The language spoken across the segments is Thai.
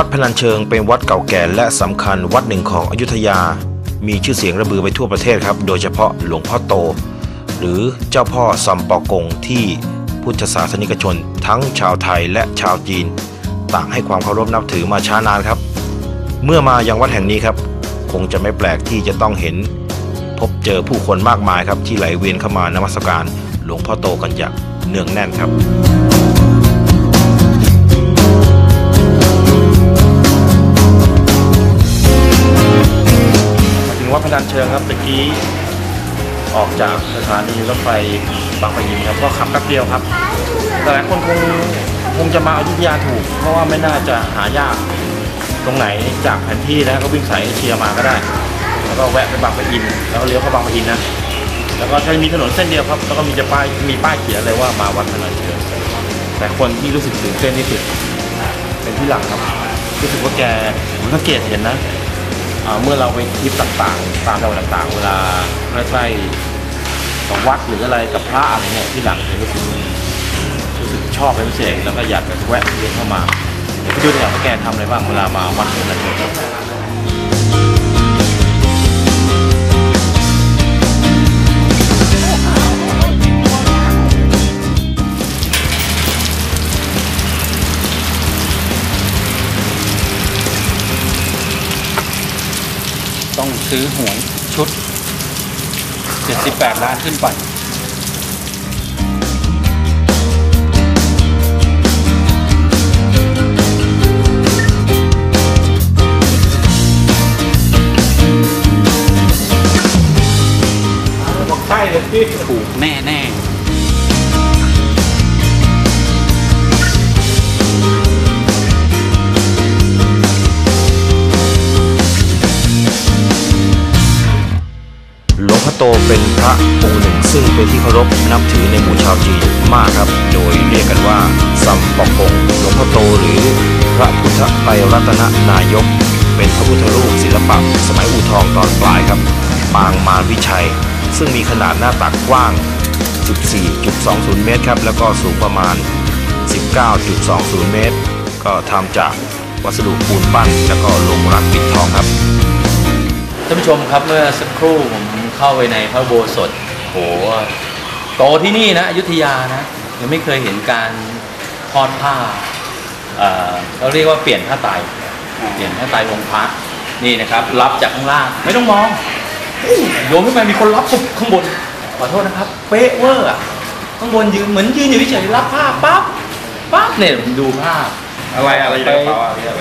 วัดพนัญเชิงเป็นวัดเก่าแก่และสำคัญวัดหนึ่งของอยุธยา มีชื่อเสียงระบือไปทั่วประเทศครับ โดยเฉพาะหลวงพ่อโต หรือเจ้าพ่อซัมปอกงที่พุทธศาสนิกชน ทั้งชาวไทยและชาวจีน ต่างให้ความเคารพนับถือมาช้านานครับ เมื่อมายังวัดแห่งนี้ครับ คงจะไม่แปลกที่จะต้องเห็น พบเจอผู้คนมากมายครับที่ไหลเวียนเข้ามานมัสการ หลวงพ่อโตกันอย่างเนืองแน่นครับ พนัญเชิงครับตะกี้ออกจากสถานีรถไฟบางปะอินครับก็ขับแป๊บเดียวครับแต่หลายคนคงคงจะมาอยุธยาถูก เพราะว่าไม่น่าจะหายากตรงไหนจากแผนที่นะก็วิ่งสายเอเชียมาก็ได้ แล้วก็แวะไปบางปะอิน แล้วก็เลี้ยวเข้าบางปะอินนะแล้วก็จะมีถนนเส้นเดียวครับแล้วก็มีจะป้ายมีป้ายเขียนเลยว่ามาวัดพนัญเชิงแต่คนที่รู้สึกตื่นเต้นที่สุดเป็นที่หลังครับรู้สึกว่าแกผมสังเกตเห็นนะ เมื่อเราไปทริปต่างๆ ตามจังหวัดต่างๆ เวลาใกล้ๆกับวัดหรืออะไรกับพระอะไรเนี่ยที่หลังเนี่ยรู้สึกรู้สึกชอบเป็นพิเศษแล้วก็อยากจะแวะเวียนเข้ามาเดี๋ยวไปดูหน่อยว่าแกทำอะไรบ้างเวลามาวัดอะไร ซื้อหวยชุด 78 ล้านขึ้นไป เป็นพระองค์หนึ่งซึ่งเป็นที่เคารพนับถือในหมู่ชาวจีนมากครับ โดยเรียกกันว่าซัมปอกงหลวงพ่อโตหรือพระพุทธไตรรัตนนายก เป็นพระพุทธรูปศิลปะสมัยอู่ทองตอนปลายครับ ปางมารวิชัย ซึ่งมีขนาดหน้าตักกว้าง 14.20 เมตรครับ แล้วก็สูงประมาณ 19.20 เมตร ก็ทำจากวัสดุปูนปั้น แล้วก็ลงรักปิดทองครับท่านผู้ชมครับเมื่อสักครู่ผม เข้าไปในพระอุโบสถโหโตที่นี่นะอยุธยานะยังไม่เคยเห็นการทอดผ้าเอ่อเราเรียกว่าเปลี่ยนผ้าไตรเปลี่ยนผ้าไตรองค์พระนี่นะครับ รับจากข้างล่างไม่ต้องมองอู้โยนขึ้นไปมีคนรับปุ๊บข้างบนขอโทษนะครับ เป๊ะเวอร์อะข้างบนยืนเหมือนยืนอยู่เฉยๆรับผ้าปั๊บปั๊บเนี่ยผมดูภาพอะไรอะไรอยู่ในกระเป๋าอะไรอะไร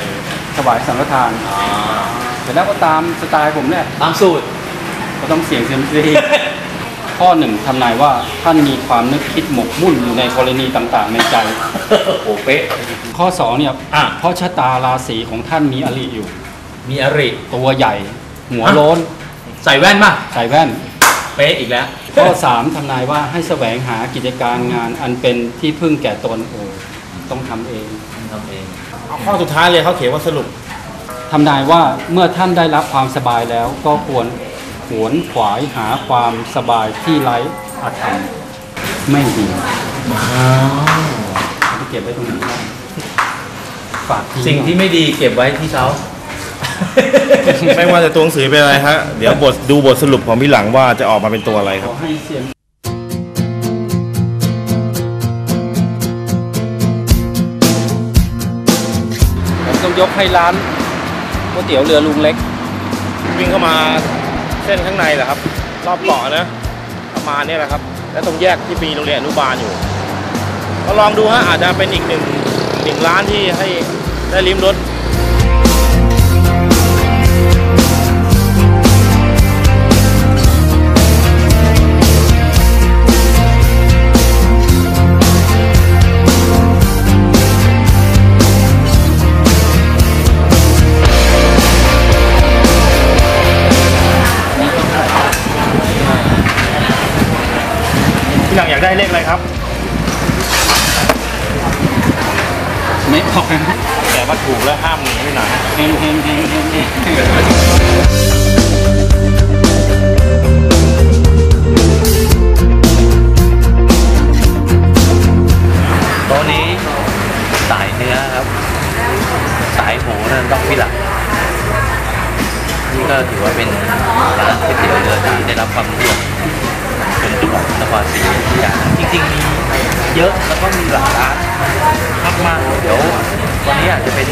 ถวายสังฆทานแต่แล้วก็ตามสไตล์ผมเนี่ยตามสูตร ก็ต้องเสี่ยงเซียมซี ข้อหนึ่งทำนายว่าท่านมีความนึกคิดหมกมุ่นอยู่ในกรณีต่างๆ ในใจ โอ้เป๊ะ ข้อสองเนี่ยอะ เพราะชะตาราศีของท่านมีอริอยู่ มีอริ ตัวใหญ่ หัวโล้นใส่แว่นป่ะ ใส่แว่น เป๊ะอีกแล้ว ข้อสามทำนายว่าให้แสวงหากิจการงานอันเป็นที่พึ่งแก่ตนโอ้ต้องทำเอง ทำเองเอาข้อสุดท้ายเลยเขาเขียนว่าสรุป ทำนายว่าเมื่อท่านได้รับความสบายแล้วก็ควร หวนขวายหาความสบายที่ไร้อาธรรมไม่ดีเอาไปเก็บไว้ตรงไหนได้ฝากทิ้สิ่งที่ไม่ดีเก็บไว้ที่เขา ไม่ว่าจะตัวหนังสือเป็นอะไรฮะ เดี๋ยวบทดูบทสรุปของพี่หลังว่าจะออกมาเป็นตัวอะไรคขรับ อให้เสียงผมต้องยกให้ร้านก๋วยเตี๋ยวเรือลุงเล็ก วิ่งเข้ามา เส้นข้างในแหละครับ รอบเกาะนะประมาณนี้แหละครับ และตรงแยกที่มีโรงเรียนอนุบาลอยู่ ก็ลองดูฮะอาจจะเป็นอีกหนึ่งหนึ่งร้านที่ให้ได้ลิ้มรส แต่ว่าถูกแล้วห้ามหนีไปไหน่อยเฮงเฮงเฮงเฮงเฮงก็ถือว่าเป็นร้านก๋วยเตี๋ยวเรือที่ได้รับความนิยม นจังหวันครศรีอยุธยาจริงๆมีเยอะแล้วก็มีหลายร้านมากๆเดี๋ยววันนี้อาจจะเป็น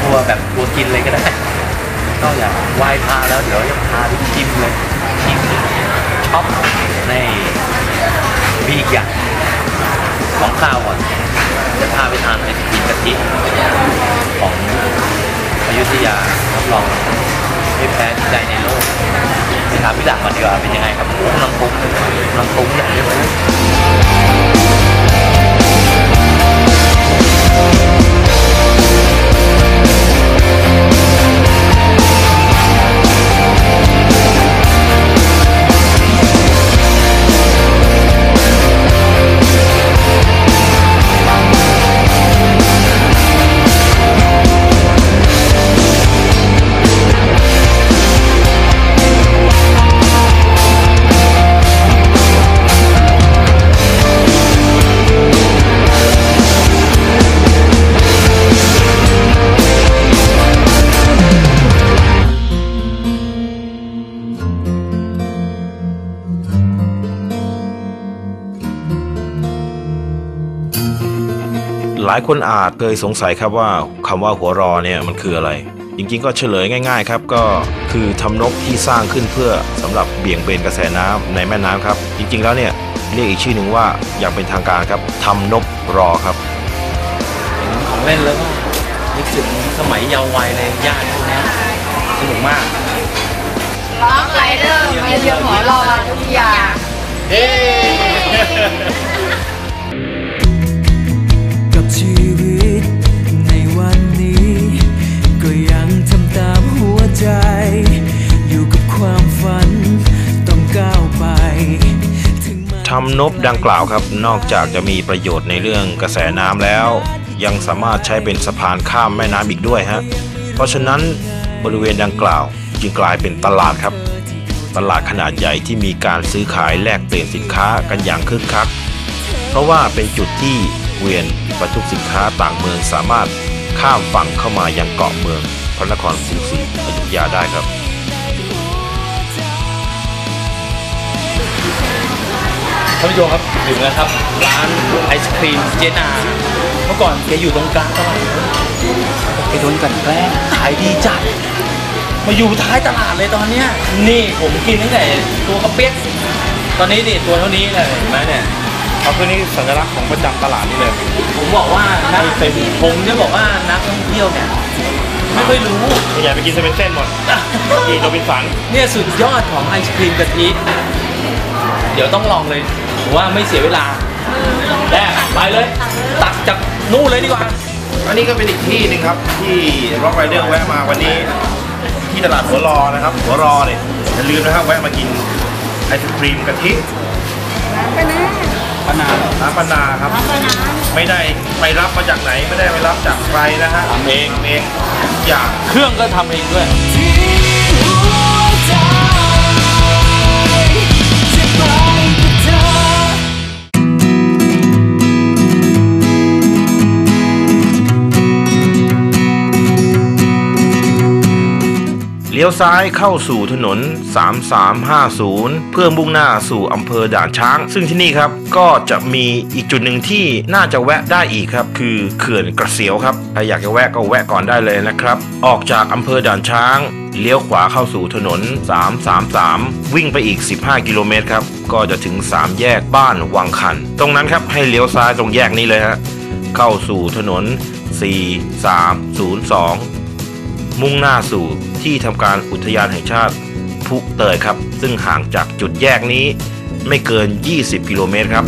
ทัวร์แบบทัวร์กินเลยก็ได้ก็อยากไหว้พระแล้วเดี๋ยวจะพาไปชิมเลยชิมช็อปในมีอีกอย่างของคาวก่อนจะพาไปทานไอศกรีมกะทิของอยุธยารับรอง ไม่แพ้ที่ใดในโลกไปถามพี่หลักก่อนดีกว่าเป็นยังไงครับโอ้กำลังปรุงเลยกำลังปรุงอย่างนี้เลยายคนอาจเคยสงสัยครับว่าคำว่าหัวรอเนี่ยมันคืออะไร จริงๆก็เฉลยง่าย ๆ ครับ ก็คือทำนกที่สร้างขึ้นเพื่อสำหรับเบี่ยงเบนกระแสน้ำในแม่น้ำครับ จริงๆแล้วเนี่ยเรียกอีกชื่อหนึ่งว่าอย่างเป็นทางการครับทำนกรอครับเห็นของเล่นแล้วก็นึกถึงสมัยเยาว์วัยเลยย่านพวกเนี้ยสนุกมากล็อกไรเดอร์มาเยือน นำนบดังกล่าวครับ นอกจากจะมีประโยชน์ในเรื่องกระแสน้ำแล้ว ยังสามารถใช้เป็นสะพานข้ามแม่น้ำอีกด้วยฮะเพราะฉะนั้นบริเวณดังกล่าว จึงกลายเป็นตลาดครับ ตลาดขนาดใหญ่ที่มีการซื้อขายแลกเปลี่ยนสินค้ากันอย่างคึกคัก เพราะว่าเป็นจุดที่เวียนบรรทุกสินค้าต่างเมืองสามารถข้ามฝั่งเข้ามายังเกาะเมืองพระนครศรีศรีอยุธยาได้ครับานผู้ชมครับถึงแล้วครับ ร้านไอศครีมเจนา เมื่อก่อนแกอยู่ตรงกลางตลาดแกโดนกลันแกล้งขายดีจัด มาอยู่ท้ายตลาดเลยตอนเนี้ยนี่ผมกินตั้งแต่ตัวกระเปี๊ยกตอนนี้นี่ตัวเท่านี้เลยเห็นไหมเนี่ยเขาคือนี่สัญลักษณ์ของประจำตลาดนี่เลย ผมบอกว่านักผมจะบอกว่านักท่องเที่ยวเนี่ยไม่ค่อยรู้ส่วนใหญ่ไปกินเซเว่นเส้นหมดอีโรบินสันเนี่ยสุดยอดของไอศครีมกะทิ เดี๋ยวต้องลองเลย ผมว่าไม่เสียเวลาแรกไปเลย ตักจากนู่นเลยดีกว่า อันนี้ก็เป็นอีกที่หนึ่งครับที่ร็อกไรเดอร์แวะมาวันนี้ ที่ตลาดหัวรอนะครับ หัวรอเนี่ยอย่าลืมนะครับแวะมากินไอศครีมกะทิพนาเหรอร้านปานาครับ ไม่ได้ไปรับมาจากไหนไม่ได้ไปรับจากใครนะฮะทำเอง ทำเองทุกอย่าง เครื่องก็ทำเองด้วย ที่ เลี้ยวซ้ายเข้าสู่ถนน 3350 เพื่อมุ่งหน้าสู่อำเภอด่านช้าง ซึ่งที่นี่ครับก็จะมีอีกจุดหนึ่งที่น่าจะแวะได้อีกครับคือเขื่อนกระเสียวครับใครอยากจะแวะก็แวะก่อนได้เลยนะครับออกจากอำเภอด่านช้างเลี้ยวขวาเข้าสู่ถนน 333 วิ่งไปอีก 15 กิโลเมตรครับ ก็จะถึง 3 แยกบ้านวังคัน ตรงนั้นครับให้เลี้ยวซ้ายตรงแยกนี้เลยฮะ เข้าสู่ถนน 4302 มุ่งหน้าสู่ที่ทำการอุทยานแห่งชาติพุเตยครับ ซึ่งห่างจากจุดแยกนี้ไม่เกิน 20 กิโลเมตรครับ